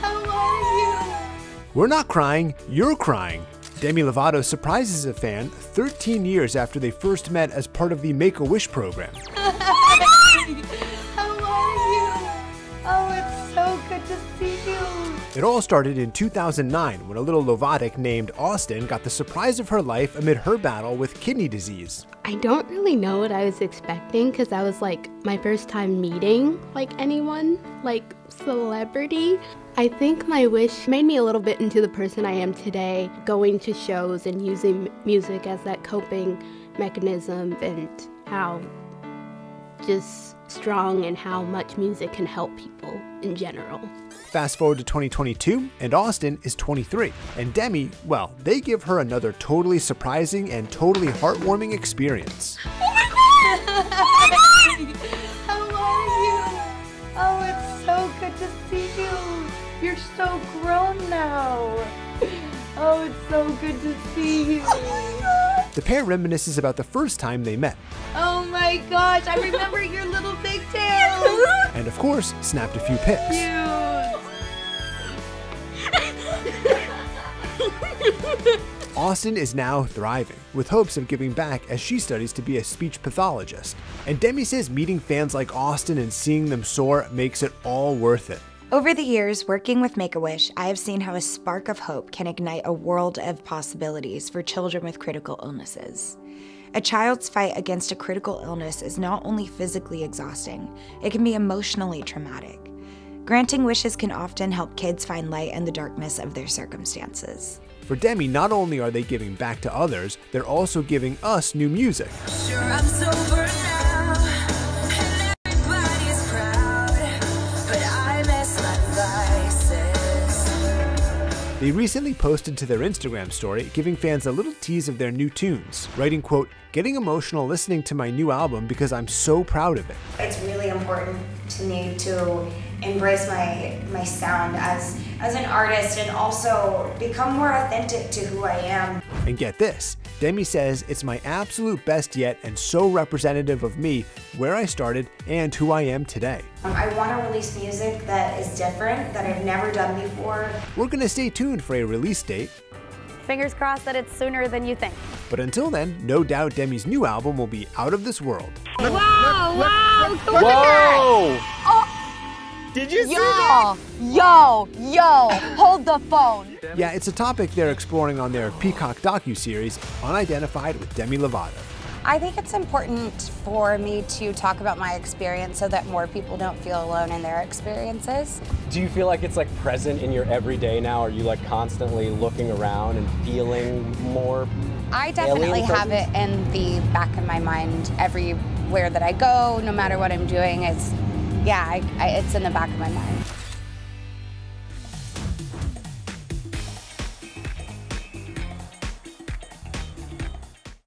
How are you? We're not crying, you're crying. Demi Lovato surprises a fan 13 years after they first met as part of the Make a Wish program. It all started in 2009 when a little Lovatic named Austen got the surprise of her life amid her battle with kidney disease. I don't really know what I was expecting because that was like my first time meeting like anyone, like celebrity. I think my wish made me a little bit into the person I am today, going to shows and using music as that coping mechanism and how just strong and how much music can help people in general. Fast forward to 2022, and Austen is 23. And Demi, well, they give her another totally surprising and totally heartwarming experience. Oh my God! How are you? Oh, it's so good to see you. You're so grown now. Oh, it's so good to see you. Oh The pair reminisces about the first time they met, Oh my gosh, I remember your little pigtails. and of course, snapped a few pics. Austen is now thriving, with hopes of giving back as she studies to be a speech pathologist. And Demi says meeting fans like Austen and seeing them soar makes it all worth it. Over the years, working with Make a Wish, I have seen how a spark of hope can ignite a world of possibilities for children with critical illnesses. A child's fight against a critical illness is not only physically exhausting, it can be emotionally traumatic. Granting wishes can often help kids find light in the darkness of their circumstances. For Demi, not only are they giving back to others, they're also giving us new music. Sure, They recently posted to their Instagram story giving fans a little tease of their new tunes, writing quote, "Getting emotional listening to my new album because I'm so proud of it." it's really important to me to embrace my my sound as as an artist and also become more authentic to who I am. And get this, Demi says it's my absolute best yet and so representative of me, where I started and who I am today. Um, I want to release music that is different that I've never done before. We're gonna stay tuned for a release date, Fingers crossed that it's sooner than you think. but until then, no doubt Demi's new album will be out of this world. Wow, wow, look Whoa! Did you see that? Yo, yo, hold the phone. Yeah, it's a topic they're exploring on their Peacock docu-series, Unidentified with Demi Lovato. I think it's important for me to talk about my experience so that more people don't feel alone in their experiences. Do you feel like it's like present in your everyday now? Are you like constantly looking around and feeling more? I definitely have it in the back of my mind everywhere that I go, no matter what I'm doing. It's, yeah, I, I, it's in the back of my mind.